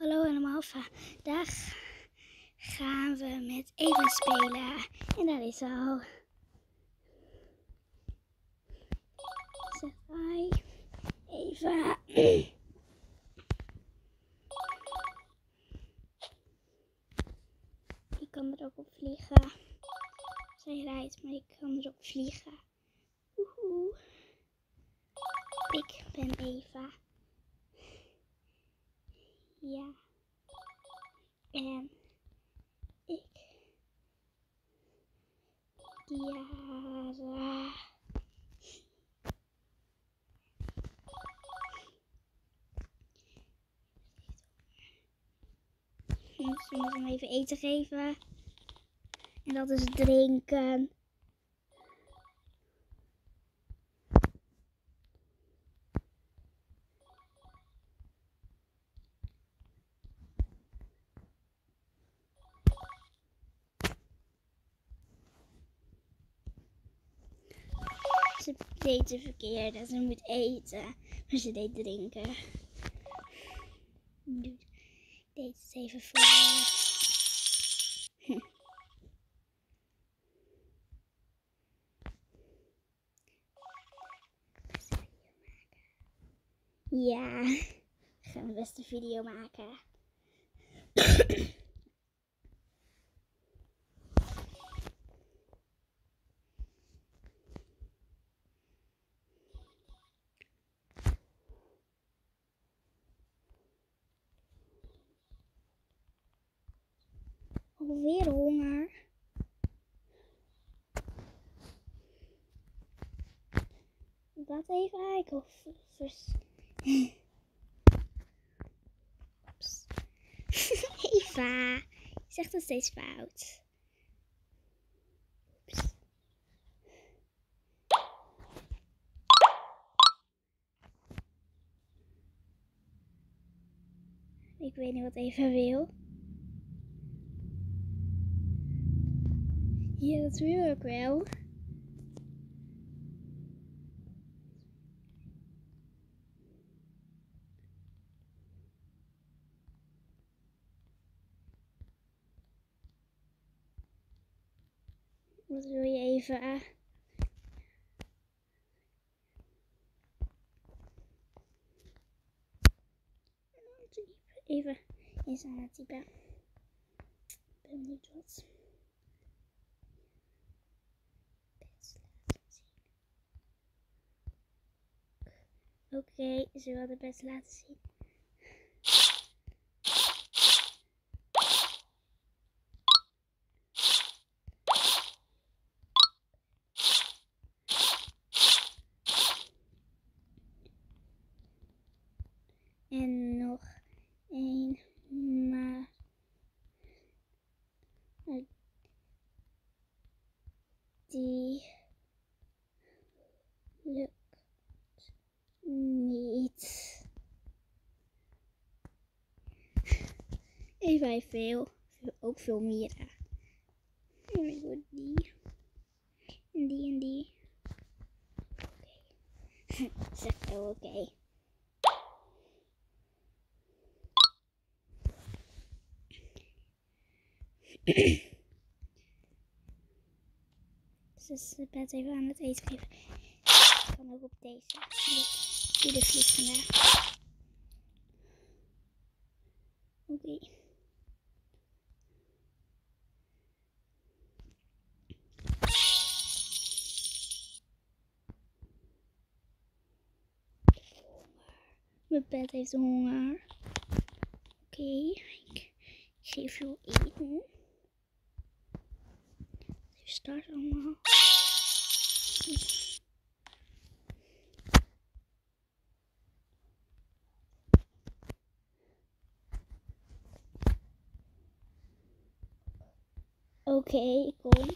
Hallo allemaal, vandaag gaan we met Eva spelen. En daar is al. Zeg hi, Eva. Ik kan er ook op vliegen. Zij rijdt, maar ik kan erop vliegen. Woehoe. Ik ben Eva. Ja. En ik. Dus we moeten hem even eten geven. En dat is drinken. Ze deed de verkeerde. Ze moet eten. Maar ze deed drinken. Nu deed het even voor. Hm. Ja, ik ga mijn beste video maken. Alweer honger. Dat even eigenlijk of. Eva, je zegt het steeds fout. Ik weet niet wat Eva wil. Ja, dat wil ik wel. Wat je even? Even eens aan het typen. Ik ben benieuwd wat. Oké, ze wil het best laten zien. En nog één, maar die lukt niet. Even heeft veel, ook veel mieren. En ik doe die. En die en die. Oké. Zeg wel oké. Is het bed even aan het eten geven. Kan ook op deze. Die de vliegt vandaag. Oké. Mijn bed heeft honger. Oké, ik geef je eten. Even start allemaal. Ik kom.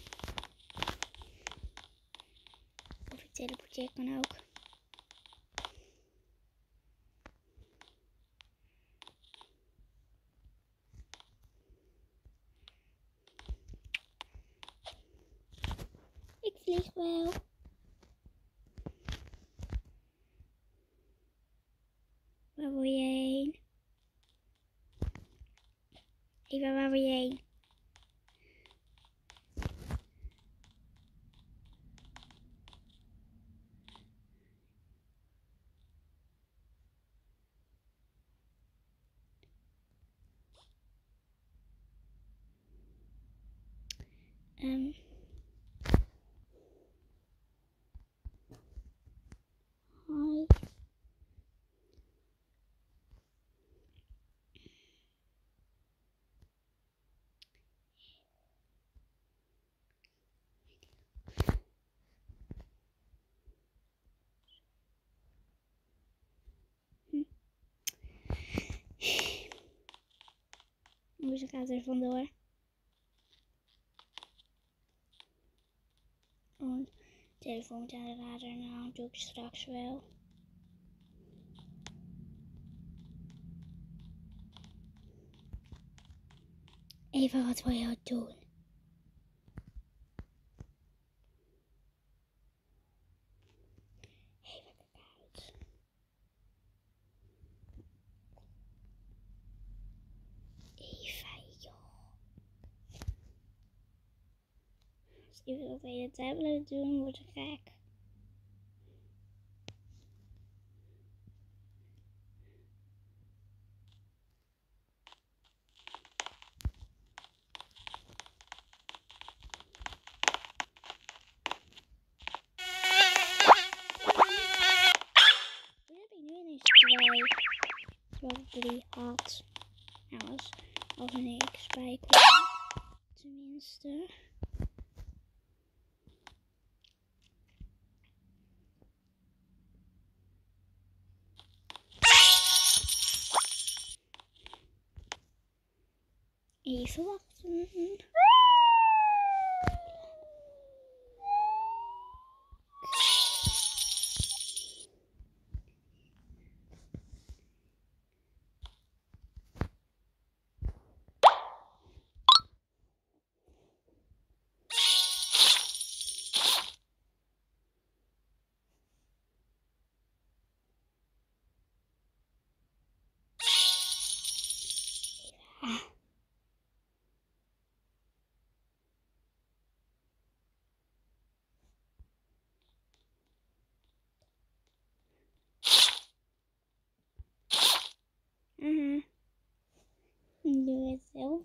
Of ik teleporteer kan ook. Ik vlieg wel. Waar wil je heen? Eva, waar wil je heen? Hoe gaat er vandoor? Oh, telefoon moet aan de. Nou, doe ik straks wel. Eva, wat wil je doen? Eva, kijk uit. Eva, joh. Als Eva dat de hele tijd blijft doen, wordt ze gek. Hoe heb ik nu ineens twee? Terwijl ik drie had. Nou, als, als er bij kwam. Tenminste. Even wachten.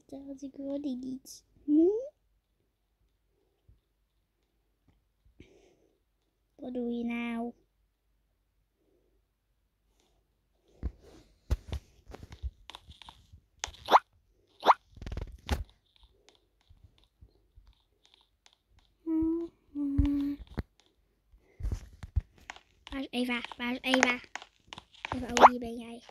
Hetzelfde als ik wil die niet. Hm? Wat doe je nou? Waar is Eva? Waar is Eva? Eva, oh, hier ben jij.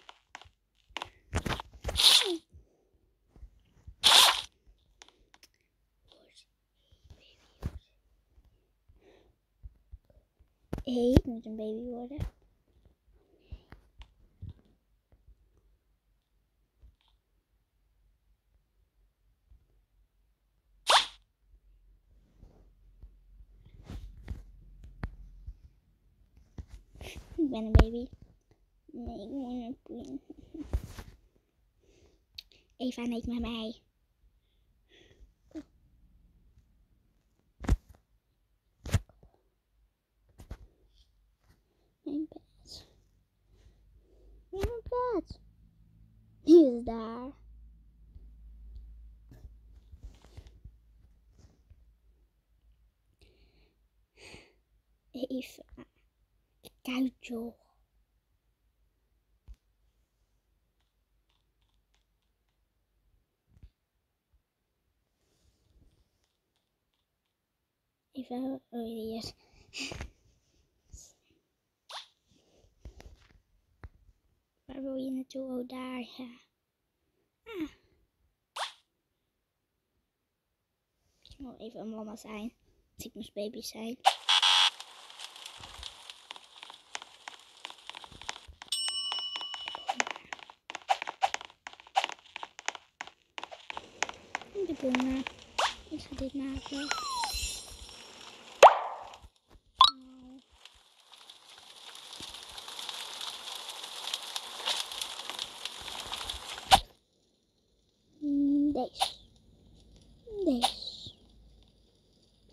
Ik moet een baby worden. Ik ben een baby. Nee, ik moet een queen. Eva, neemt met mij. Mijn bed. Mijn bed. Die is daar. Eva. Joh. Even, oh hier. Waar wil je naartoe? Oh, daar, ja. Ah. Ik wil even een mama zijn. Als ik moest baby zijn. deze Deze. Deze.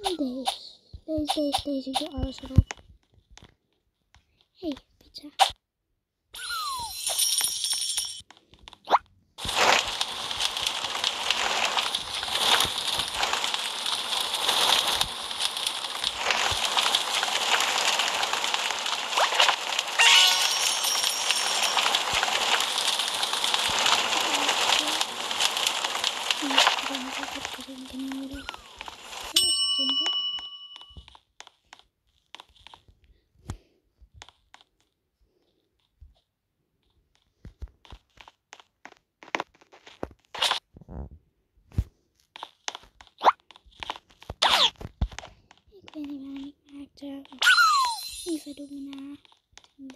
Deze, deze, deze, deze, deze deze deze Lieve, doe me na.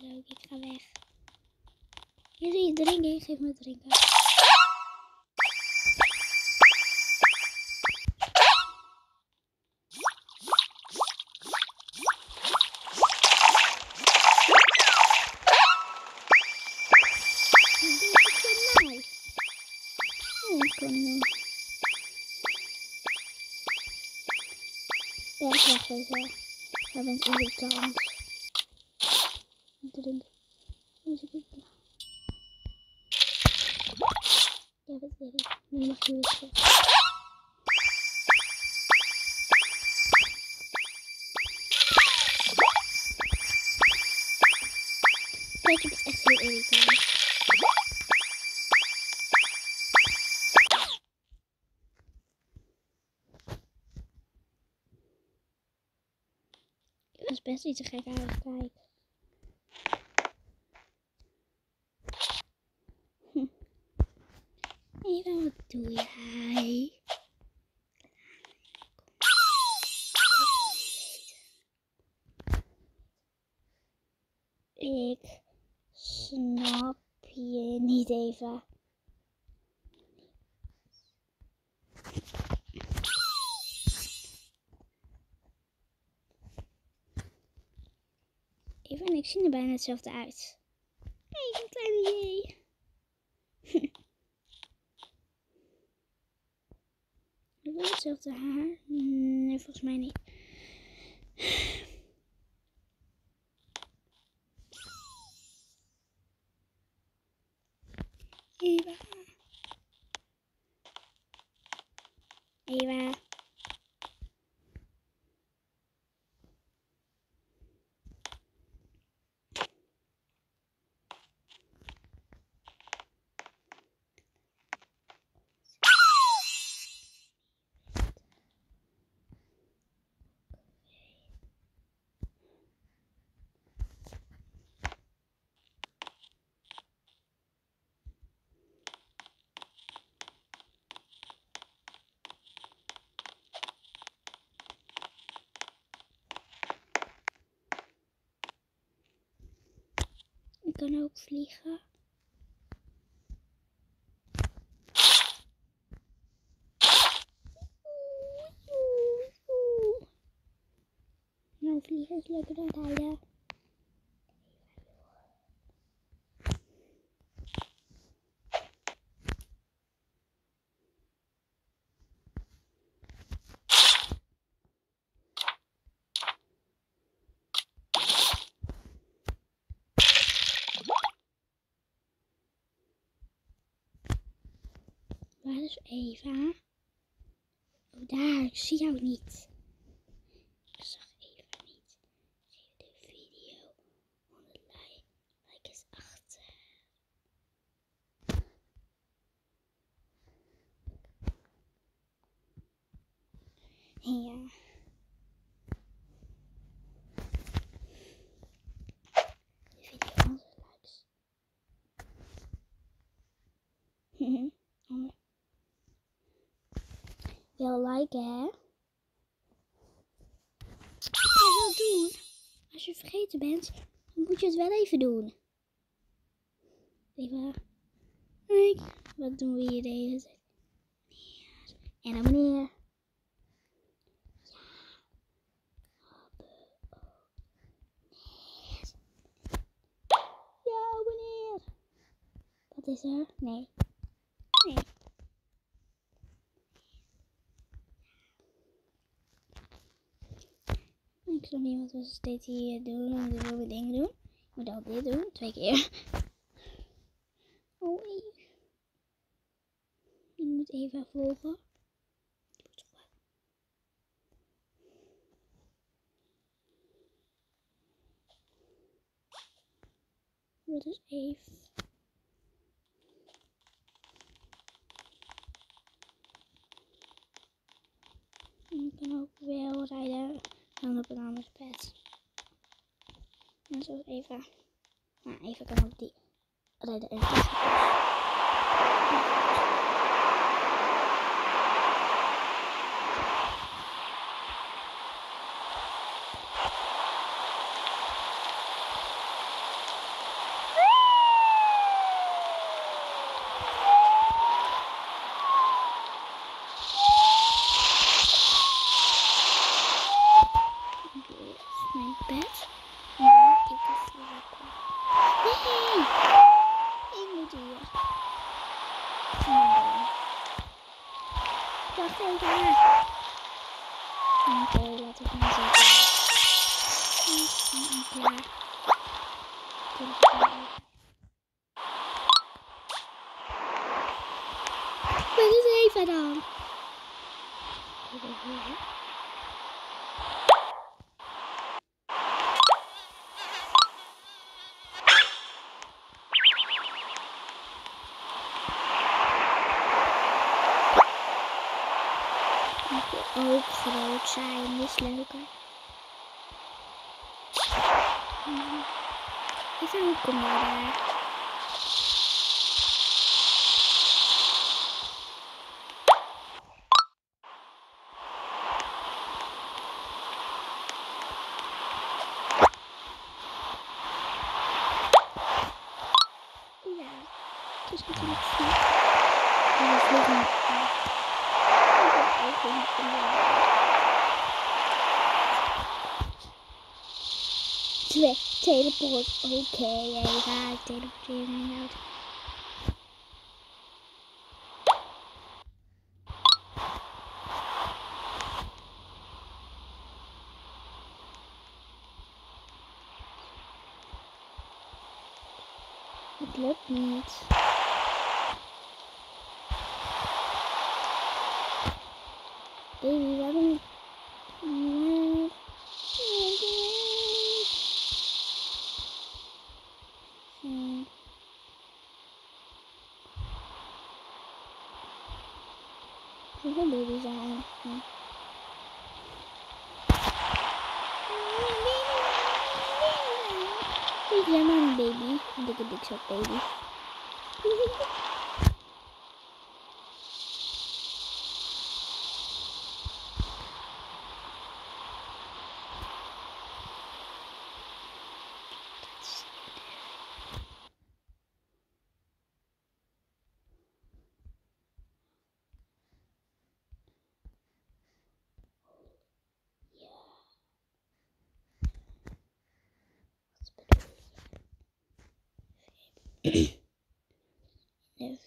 Leuk, ik ga weg. Hier zie je drinken, geef me drinken. Mij. Oh, ik. Weg, weg, weg, weg. Jij bent irritant. Irritant. Dat is best iets gek uit, kijk. Hm. Eva, wat doe jij? Ik snap je niet, Eva. Eva en ik zien er bijna hetzelfde uit. Hey, een kleine jee. Hebben we hetzelfde haar? Nee, volgens mij niet. Eva. Eva. Ik kan ook vliegen. Nou, vliegen is leuker dan rijden. Is Eva? Oh, daar. Ik zie jou niet. Ik zag Eva niet. Geef de video 100 like. Like is achter. Ja. De video 100 likes. Honderd. Wel liken, hè? Ja, wel doen. Als je vergeten bent, dan moet je het wel even doen. Even. Kijk, wat doen we hier de hele tijd? En dan meneer. Ja, meneer. Wat is er? Nee. Ik snap niet wat we steeds hier doen. En de wilde dingen doen. Ik moet al dit doen. Twee keer. Oh. Ik moet even volgen. Dat is even. En ik kan ook wel rijden dan op een andere pet. Even. Nou, even kan ook die rijden en Dit is mijn bed. En dan ik is hier lekker. Nee! Ik moet hier. Nee. Wacht even. Oké, laat ik maar zitten. En klaar. Doe ik het maar even. Wat is even dan? Doe dat weer. Ik wil ook groot zijn, die is leuker. Mhm. Even hoe kom je daar? Ja, het is natuurlijk vlieg. En we vliegen niet. Ik heb ook een Twee, teleport. Oké, jij gaat teleporteren in auto. Het lukt niet. Baby, waarom? Nee. Hmm. Hoeveel baby's zijn er? Hm. Ik ben maar een baby. Een dikke dikzak baby. De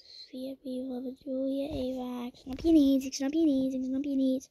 vier wat bedoel je, Eva? Ik snap je niet, ik snap je niet, ik snap je niet.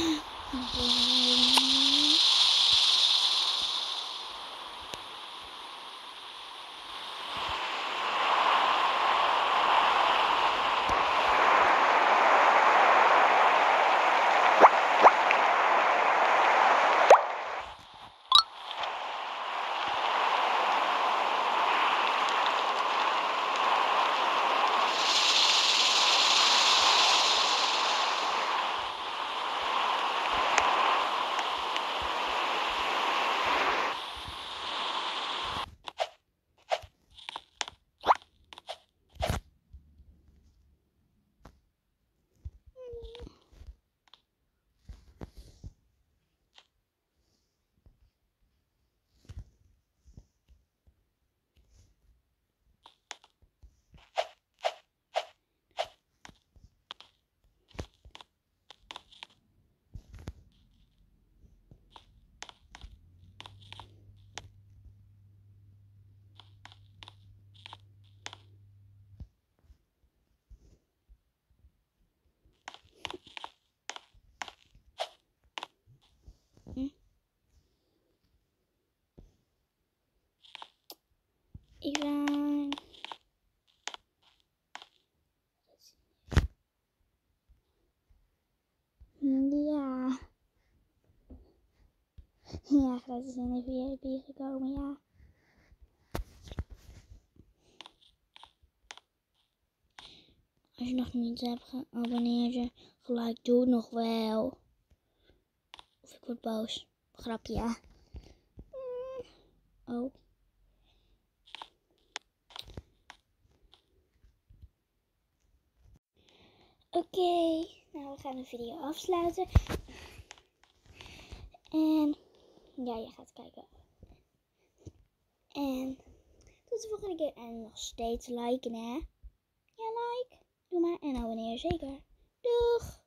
gratis in de VIP gekomen, ja. Als je nog niet hebt geabonneerd, gelijk doe nog wel. Of ik word boos. Grapje, ja. Mm. Oh. Oké, nou we gaan de video afsluiten. En ja, je gaat kijken. En tot de volgende keer. En nog steeds liken, hè? Ja, like. Doe maar en abonneer zeker. Doeg!